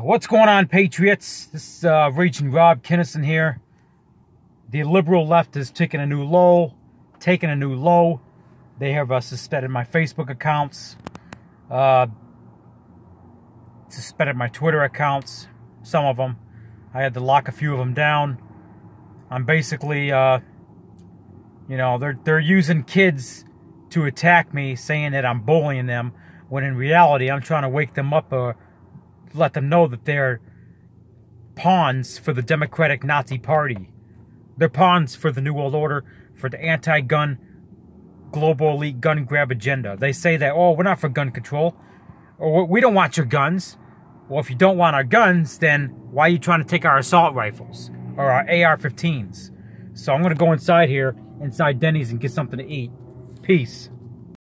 What's going on, Patriots? This is uh, Raging Rob Kinnison here. The liberal left is taking a new low, taking a new low. They have uh, suspended my Facebook accounts, uh, suspended my Twitter accounts, some of them. I had to lock a few of them down. I'm basically, uh, you know, they're they're using kids to attack me, saying that I'm bullying them, when in reality I'm trying to wake them up or let them know that they're pawns for the Democratic Nazi Party. They're pawns for the New World Order, for the anti-gun, global elite gun grab agenda. They say that, oh, we're not for gun control, oh, or we don't want your guns. Well, if you don't want our guns, then why are you trying to take our assault rifles or our AR-15s? So I'm going to go inside here, inside Denny's, and get something to eat. Peace.